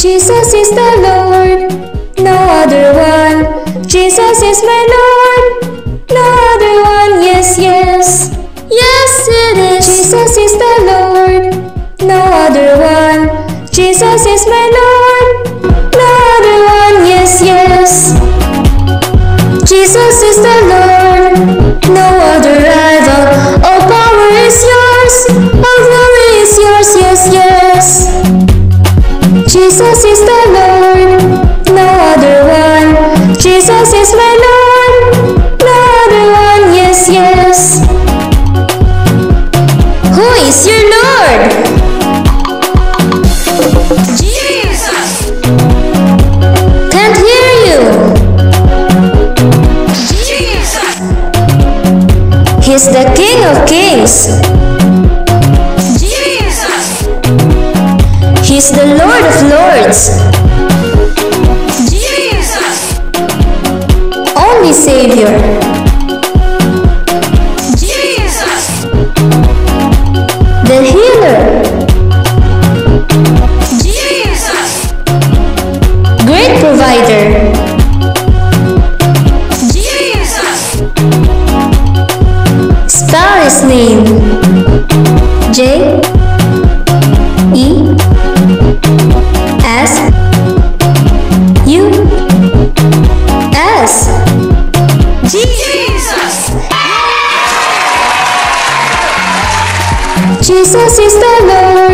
Jesus is the Lord, no other one. Jesus is my Lord, no other one. Yes, yes, yes, it is. Jesus is the Lord, no other one. Jesus is my Lord, no other one. Yes, yes. Jesus is the Lord, no other rival. All power is yours, all glory is yours. Yes, yes. Jesus is the Lord, no other one. Jesus is my Lord, no other one. Yes, yes. Who is your Lord? Jesus! Can't hear you. Jesus! He's the King of Kings. He's the Lord of Lords. Jesus! Only Savior. Jesus! The Healer. Jesus! Great Provider. Jesus! Spell his name. J Jesus is the Lord,